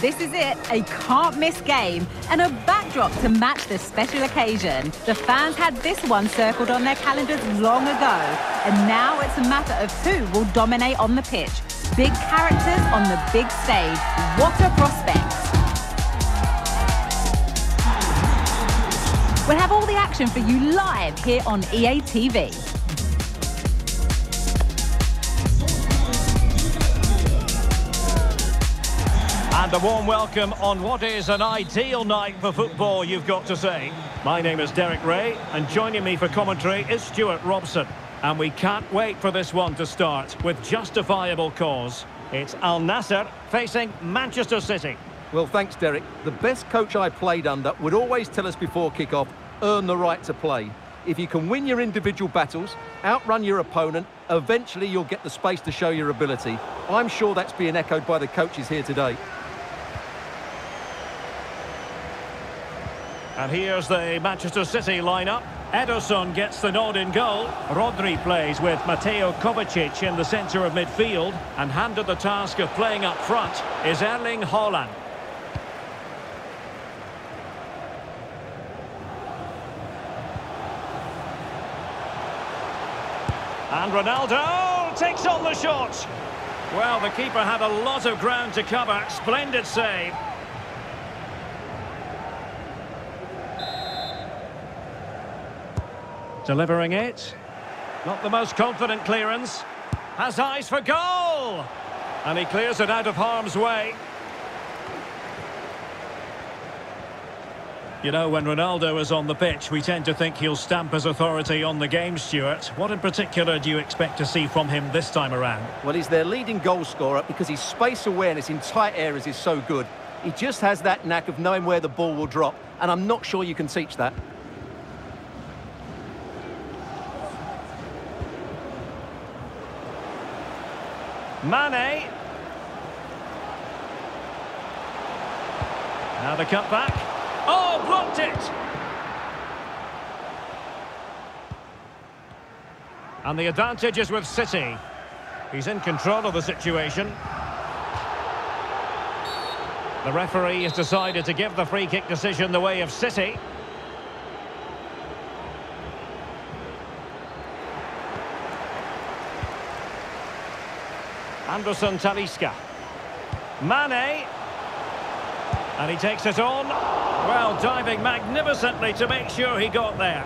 This is it, a can't-miss game and a backdrop to match this special occasion. The fans had this one circled on their calendars long ago, and now it's a matter of who will dominate on the pitch. Big characters on the big stage. What a prospect! We'll have all the action for you live here on EA TV. And a warm welcome on what is an ideal night for football, you've got to say. My name is Derek Ray, and joining me for commentary is Stuart Robson. And we can't wait for this one to start with justifiable cause. It's Al Nassr facing Manchester City. Well, thanks, Derek. The best coach I played under would always tell us before kick-off, earn the right to play. If you can win your individual battles, outrun your opponent, eventually you'll get the space to show your ability. I'm sure that's being echoed by the coaches here today. And here's the Manchester City lineup. Ederson gets the nod in goal. Rodri plays with Mateo Kovacic in the centre of midfield. And handed the task of playing up front is Erling Haaland. And Ronaldo takes on the shot. Well, the keeper had a lot of ground to cover. Splendid save. Delivering it. Not the most confident clearance. Has eyes for goal! And he clears it out of harm's way. You know, when Ronaldo is on the pitch, we tend to think he'll stamp his authority on the game, Stuart. What in particular do you expect to see from him this time around? Well, he's their leading goal scorer because his space awareness in tight areas is so good. He just has that knack of knowing where the ball will drop, and I'm not sure you can teach that. Mane. Now the cut back. Oh, blocked it! And the advantage is with City. He's in control of the situation. The referee has decided to give the free kick decision the way of City. Anderson Talisca. Mane. And he takes it on. Well, diving magnificently to make sure he got there.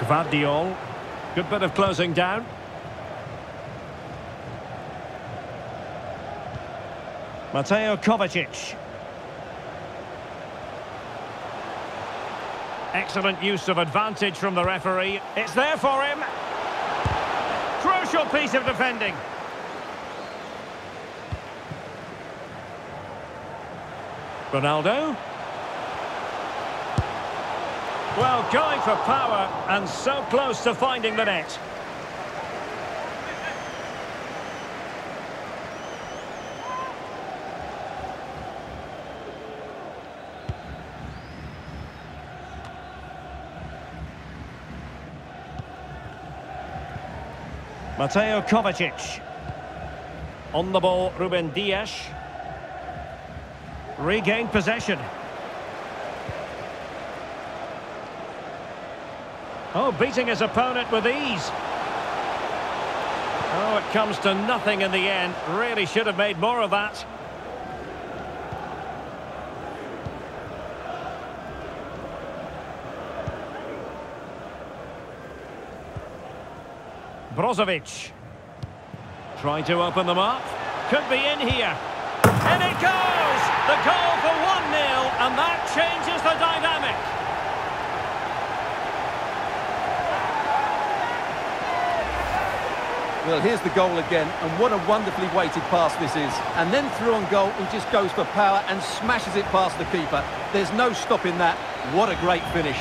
Gvardiol. Good bit of closing down. Mateo Kovacic. Excellent use of advantage from the referee. It's there for him. Crucial piece of defending. Ronaldo. Well, going for power and so close to finding the net. Mateo Kovacic. On the ball, Ruben Dias. Regained possession. Oh, beating his opponent with ease. Oh, it comes to nothing in the end. Really should have made more of that. Brozovic. Trying to open them up. Could be in here. And it goes! The goal for 1-0, and that changes the dynamic. Well, here's the goal again, and what a wonderfully weighted pass this is. And then through on goal, he just goes for power and smashes it past the keeper. There's no stopping that. What a great finish.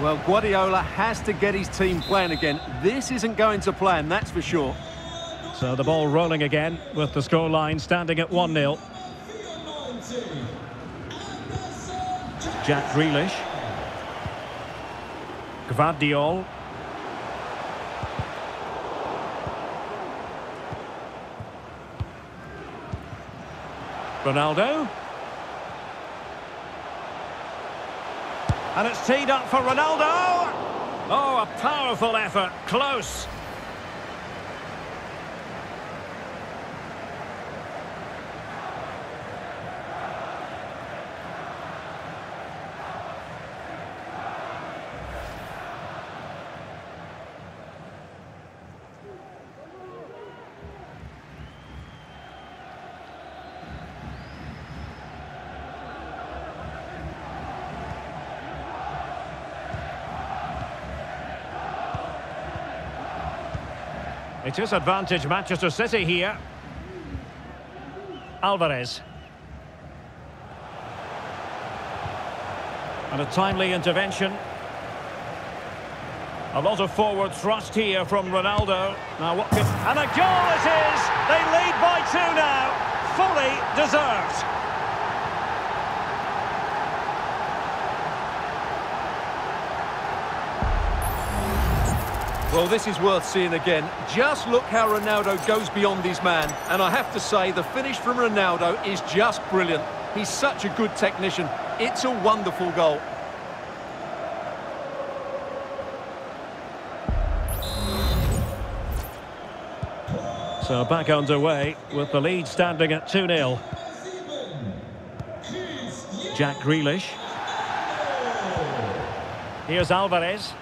Well, Guardiola has to get his team playing again. This isn't going to plan, that's for sure. So the ball rolling again with the scoreline standing at 1-0. Jack Grealish. Gvardiol. Ronaldo. And it's teed up for Ronaldo. Oh, a powerful effort. Close. It is advantage Manchester City here. Alvarez. And a timely intervention. A lot of forward thrust here from Ronaldo. Now what. And a goal it is! They lead by two now. Fully deserved. Well, this is worth seeing again. Just look how Ronaldo goes beyond his man. And I have to say, the finish from Ronaldo is just brilliant. He's such a good technician. It's a wonderful goal. So back underway with the lead standing at 2-0. Jack Grealish. Here's Alvarez.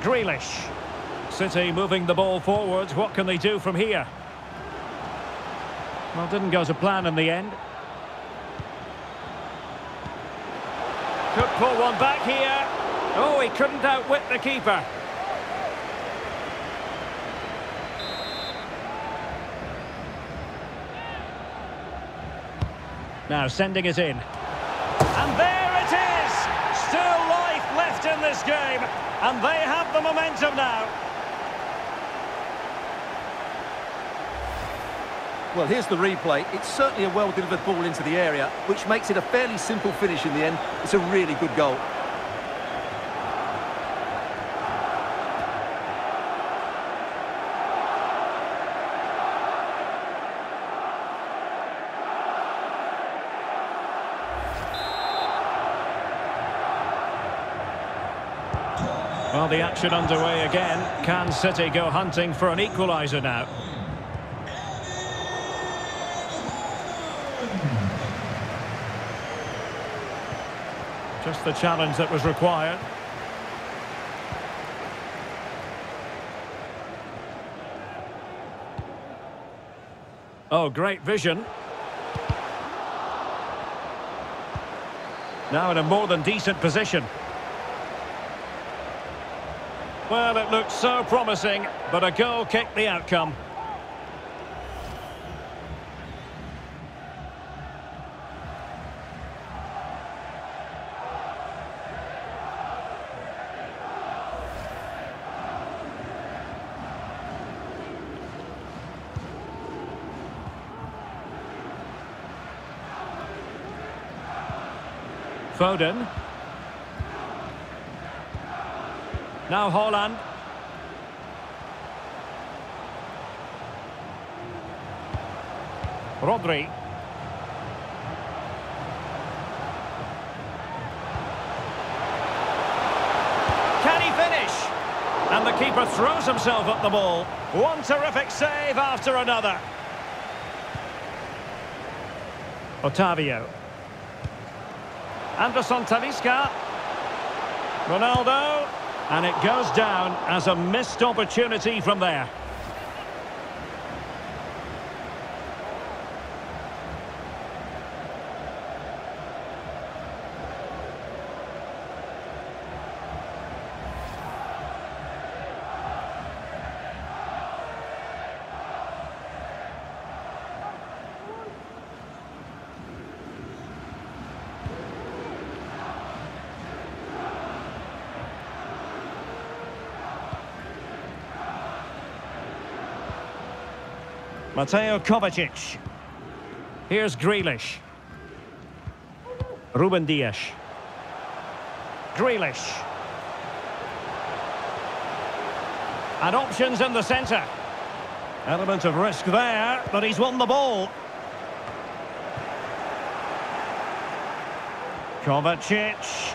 Grealish. City moving the ball forwards. What can they do from here? Well, didn't go to plan in the end. Could pull one back here. Oh, he couldn't outwit the keeper. Now sending it in. And there it is! Still life left game. And they have the momentum now. Well, here's the replay. It's certainly a well-delivered ball into the area, which makes it a fairly simple finish in the end. It's a really good goal. Well, the action underway again. Can City go hunting for an equaliser now? Just the challenge that was required. Oh, great vision. Now in a more than decent position. Well, it looked so promising, but a goal kicked the outcome. Foden. Now Haaland. Rodri. Can he finish? And the keeper throws himself at the ball. One terrific save after another. Otavio. Anderson Talisca. Ronaldo. And it goes down as a missed opportunity from there. Mateo Kovacic. Here's Grealish. Ruben Dias. Grealish. And options in the centre. Element of risk there, but he's won the ball. Kovacic.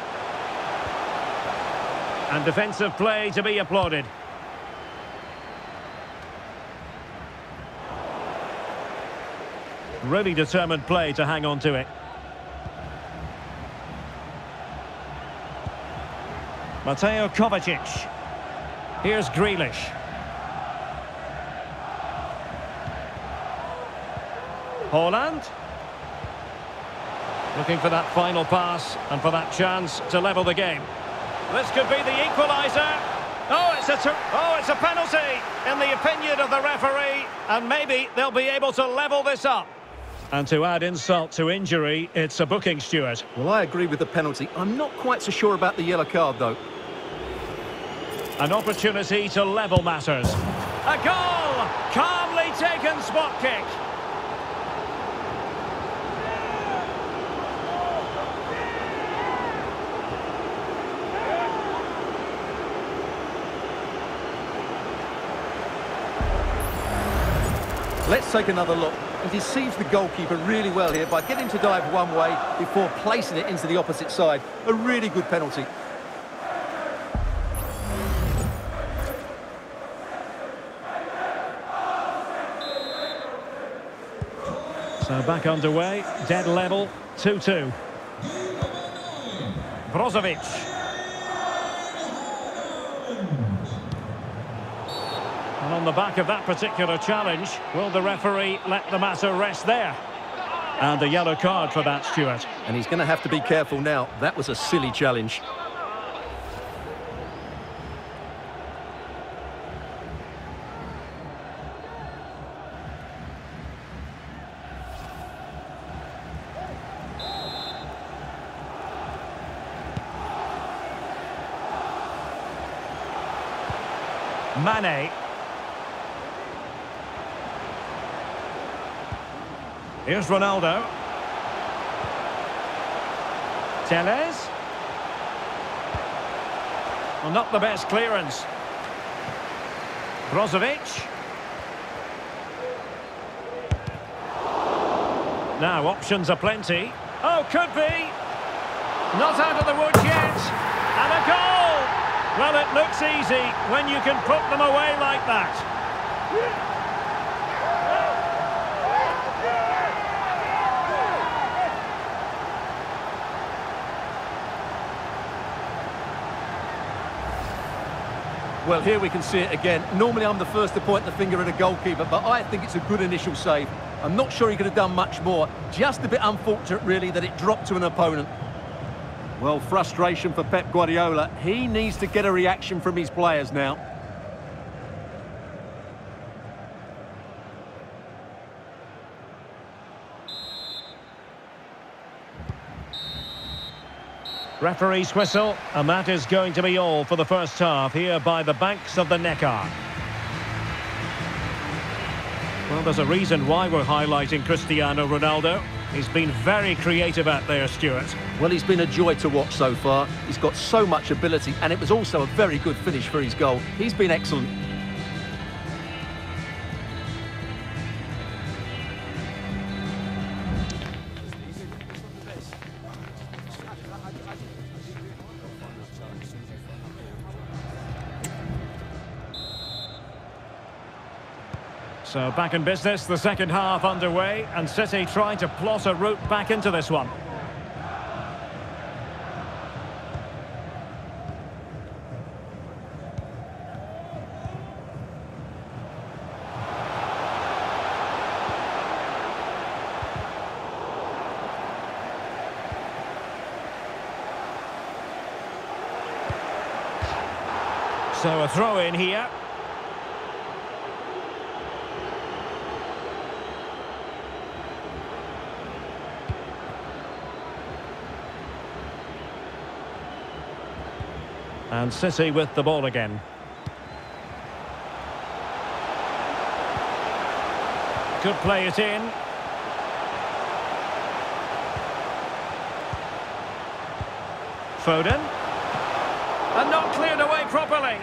And defensive play to be applauded. Really determined play to hang on to it. Mateo Kovacic. Here's Grealish. Haaland. Looking for that final pass and for that chance to level the game. This could be the equaliser. Oh, it's a oh, it's a penalty in the opinion of the referee, and maybe they'll be able to level this up. And to add insult to injury, it's a booking, Stuart. Well, I agree with the penalty. I'm not quite so sure about the yellow card, though. An opportunity to level matters. A goal! Calmly taken spot kick. Let's take another look. He deceives the goalkeeper really well here by getting to dive one way before placing it into the opposite side. A really good penalty. So back underway, dead level, 2-2. Brozovic. And on the back of that particular challenge, will the referee let the matter rest there? And a yellow card for that, Stuart. And he's going to have to be careful now. That was a silly challenge. Mane. Here's Ronaldo. Telles. Well, not the best clearance. Brozovic. Now, options are plenty. Oh, could be. Not out of the woods yet. And a goal! Well, it looks easy when you can put them away like that. Well, here we can see it again. Normally I'm the first to point the finger at a goalkeeper, but I think it's a good initial save. I'm not sure he could have done much more. Just a bit unfortunate, really, that it dropped to an opponent. Well, frustration for Pep Guardiola. He needs to get a reaction from his players now. Referee's whistle, and that is going to be all for the first half here by the banks of the Neckar. Well, there's a reason why we're highlighting Cristiano Ronaldo. He's been very creative out there, Stuart. Well, he's been a joy to watch so far. He's got so much ability, and it was also a very good finish for his goal. He's been excellent. So back in business, the second half underway, and City trying to plot a route back into this one. So a throw in here. And City with the ball again. Could play it in. Foden. And not cleared away properly.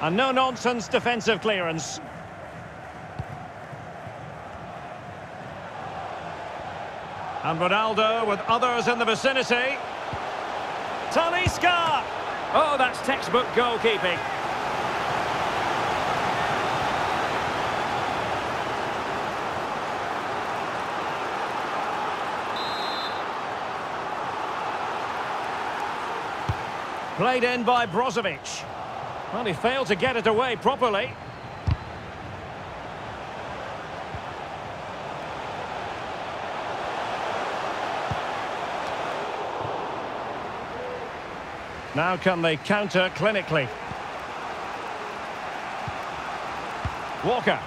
And no-nonsense defensive clearance. And Ronaldo with others in the vicinity. Talisca! Oh, that's textbook goalkeeping. Played in by Brozovic. Well, he failed to get it away properly. Now can they counter clinically? Walker.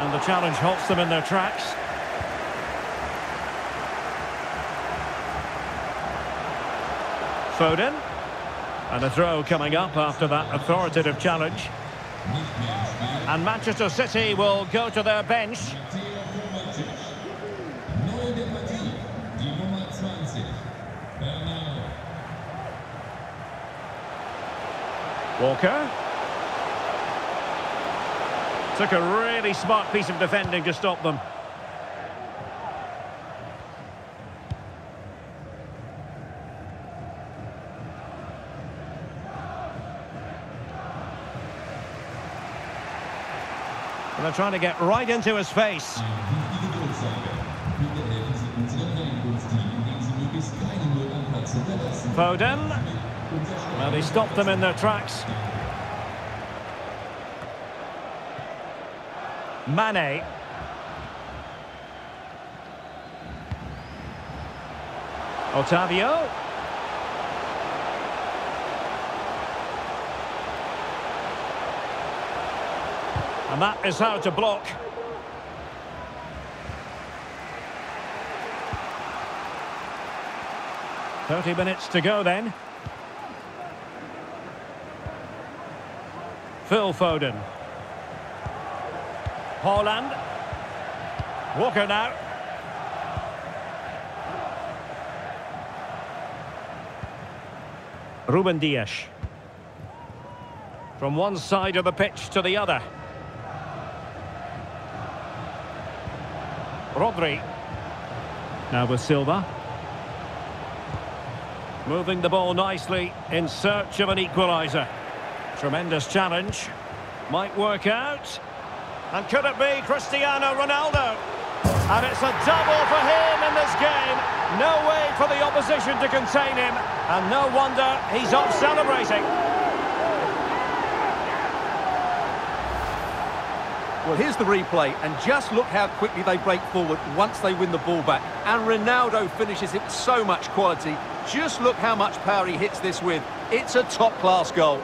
And the challenge halts them in their tracks. Foden. And a throw coming up after that authoritative challenge. And Manchester City will go to their bench. Walker. Took a really smart piece of defending to stop them. And they're trying to get right into his face. Foden. He stopped them in their tracks. Mane. Otavio. And that is how to block. Thirty minutes to go then. Phil Foden. Haaland. Walker now. Ruben Dias. From one side of the pitch to the other. Rodri. Now with Silva. Moving the ball nicely in search of an equaliser. Tremendous challenge. Might work out. And could it be Cristiano Ronaldo? And it's a double for him in this game. No way for the opposition to contain him. And no wonder he's off celebrating. Well, here's the replay, and just look how quickly they break forward once they win the ball back. And Ronaldo finishes it with so much quality. Just look how much power he hits this with. It's a top-class goal.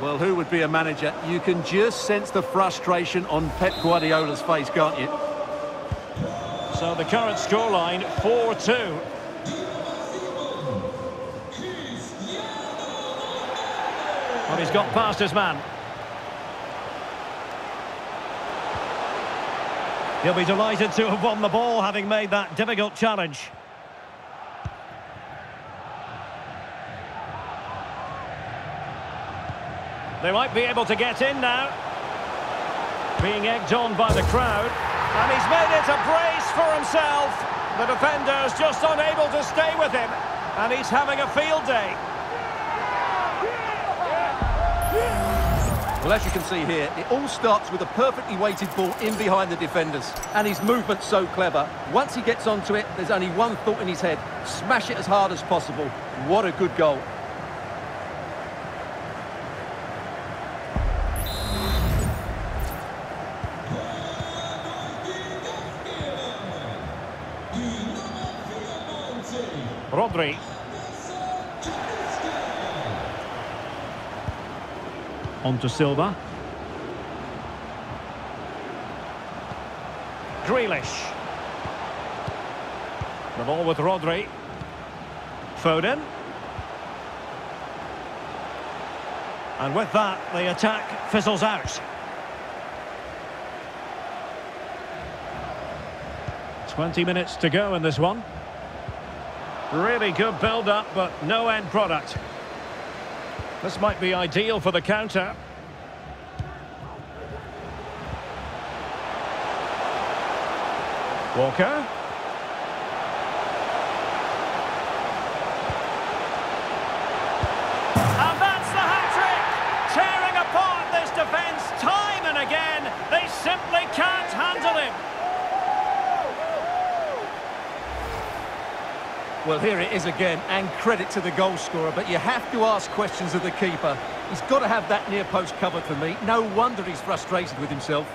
Well, who would be a manager? You can just sense the frustration on Pep Guardiola's face, can't you? So the current scoreline, 4-2. Well, he's got past his man. He'll be delighted to have won the ball, having made that difficult challenge. They might be able to get in now. Being egged on by the crowd. And he's made it a brace for himself. The defender's just unable to stay with him. And he's having a field day. Well, as you can see here, it all starts with a perfectly weighted ball in behind the defenders. And his movement's so clever. Once he gets onto it, there's only one thought in his head. Smash it as hard as possible. What a good goal. Rodri. On to Silva. Grealish. The ball with Rodri. Foden. And with that, the attack fizzles out. 20 minutes to go in this one. Really good build-up, but no end product. This might be ideal for the counter. Walker. And that's the hat-trick! Tearing apart this defence time and again. They simply can't handle him. Well, here it is again, and credit to the goal scorer, but you have to ask questions of the keeper. He's got to have that near post covered for me. No wonder he's frustrated with himself.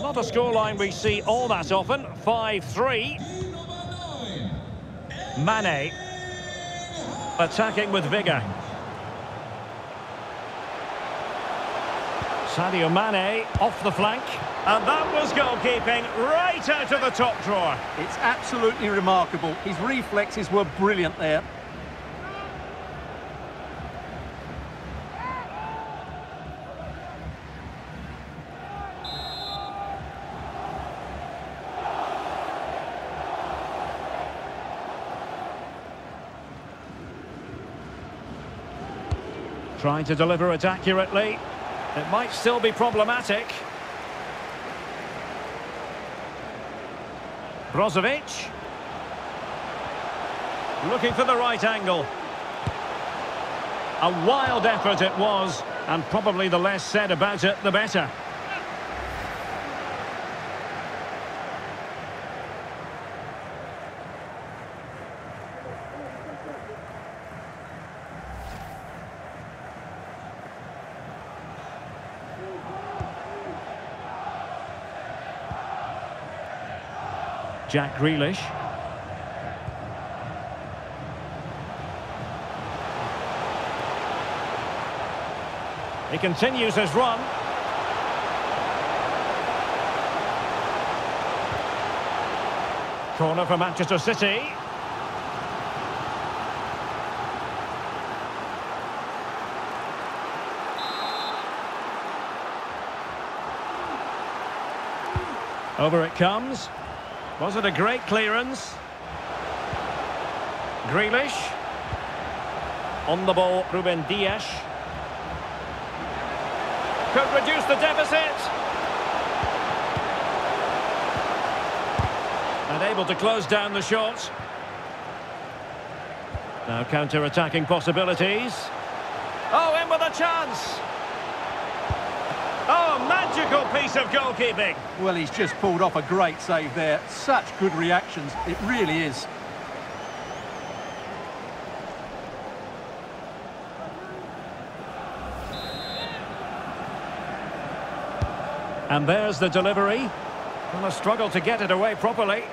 Not a scoreline we see all that often. 5-3. Mane. Attacking with vigour. Sadio Mane off the flank. And that was goalkeeping right out of the top drawer. It's absolutely remarkable. His reflexes were brilliant there. Trying to deliver it accurately. It might still be problematic. Brozovic. Looking for the right angle. A wild effort it was, and probably the less said about it, the better. Jack Grealish. He continues his run. Corner for Manchester City. Over it comes. Was it a great clearance? Grealish. On the ball, Ruben Dias. Could reduce the deficit. And able to close down the shots. Now counter-attacking possibilities. Oh, in with a chance. Magical piece of goalkeeping. Well, he's just pulled off a great save there. Such good reactions. It really is. And there's the delivery. Well, a struggle to get it away properly.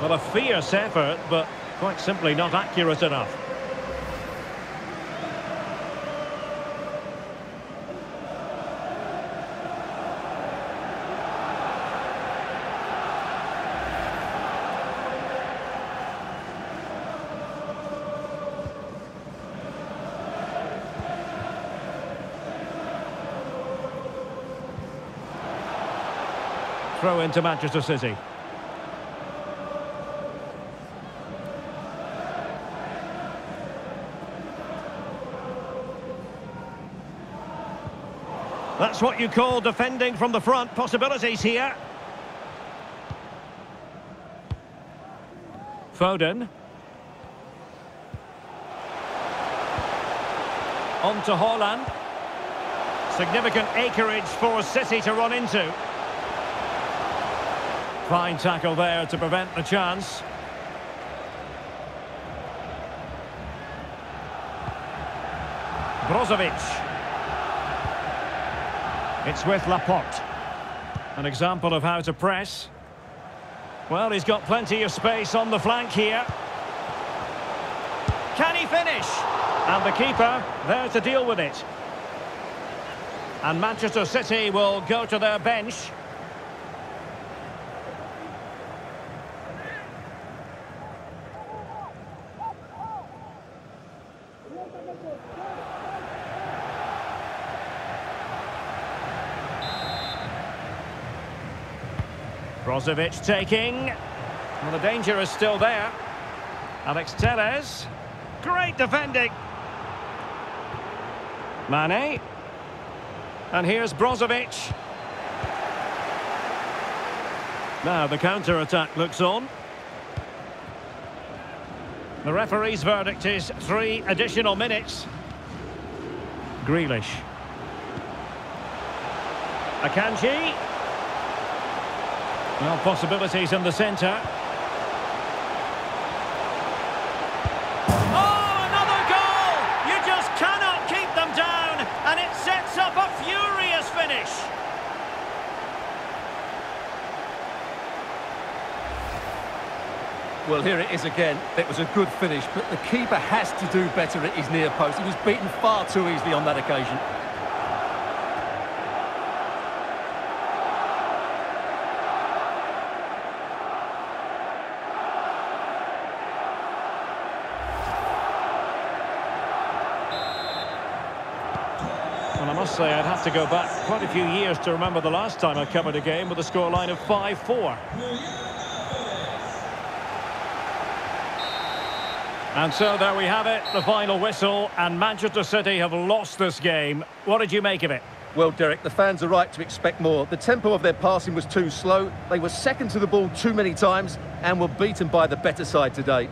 Well, a fierce effort, but quite simply not accurate enough. Throw into Manchester City. That's what you call defending from the front. Possibilities here. Foden. On to Haaland. Significant acreage for City to run into. Fine tackle there to prevent the chance. Brozovic. It's with Laporte. An example of how to press. Well, he's got plenty of space on the flank here. Can he finish? And the keeper there to deal with it. And Manchester City will go to their bench. Brozovic taking. Well, the danger is still there. Alex Telles. Great defending. Mane. And here's Brozovic. Now the counter-attack looks on. The referee's verdict is three additional minutes. Grealish. Akanji. Well, possibilities in the centre. Oh, another goal! You just cannot keep them down, and it sets up a furious finish. Well, here it is again. It was a good finish, but the keeper has to do better at his near post. He was beaten far too easily on that occasion. Must say I'd have to go back quite a few years to remember the last time I covered a game with a scoreline of 5-4. And so there we have it, the final whistle, and Manchester City have lost this game. What did you make of it? Well, Derek, the fans are right to expect more. The tempo of their passing was too slow. They were second to the ball too many times and were beaten by the better side today.